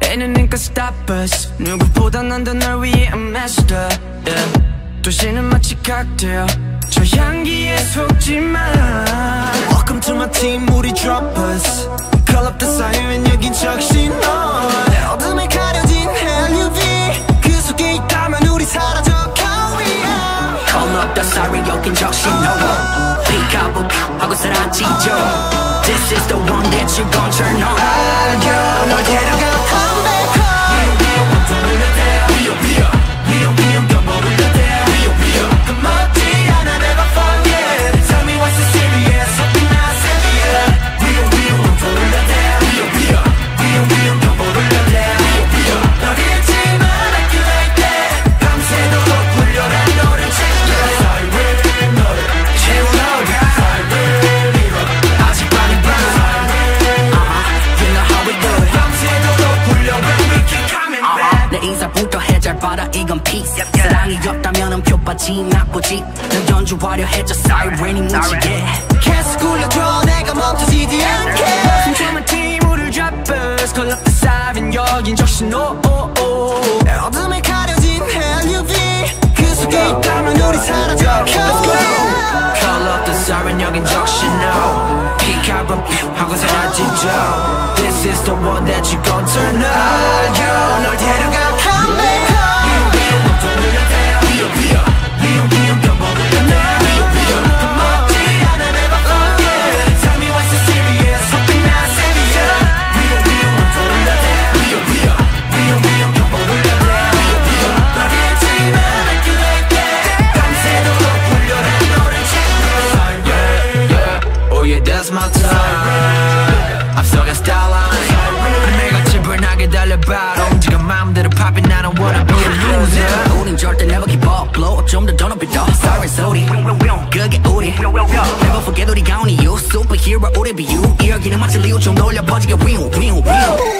때리니까 stop us 누구보다 난더널 위해 I'm master yeah. 도시는 마치 칵테일 저 향기에 속지마 Welcome to my team 우리 droppers Call up the siren 여긴 적신 내 어둠에 가려진 LUV 그 속에 있다면 우리 사라져 Call me out Call up the siren 여긴 적신 너워 피카부 하고 사라지죠 This is the one that you gon' turn on 알겨 널 데려가 인사부터 해잘 봐라 이건 peace 사랑이 없다면은 표빠지 나쁘지 난 연주하려 해줘 siren이 뭉치게 계속 굴려줘 내가 멈춰지지 않게 숨참은 팀을 잡아서 Call up the siren 여긴 적신 오 어둠에 가려진 LUV 그 속에 있다면 우리 사라져 Call up the siren 여긴 적신 오 피카브 하고 사라지죠 This is the one that you gon' turn on 지불나게 달려봐 움직여 마음대로 popping I don't wanna be a loser 우린 절대 never give up blow up 좀더 더 높이 더 siren 소리 그게 우리 never forget 우리가 온 이유 superhero 우리 비유 이 여기는 마치 리우 좀 놀려 퍼지게 위우 위